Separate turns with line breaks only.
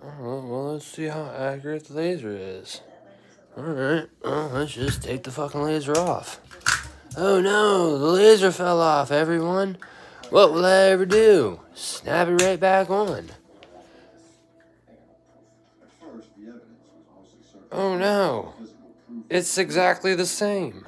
Well, let's see how accurate the laser is. Alright, well, let's just take the fucking laser off. Oh no, the laser fell off, everyone. What will I ever do? Snap it right back on. Oh no, it's exactly the same.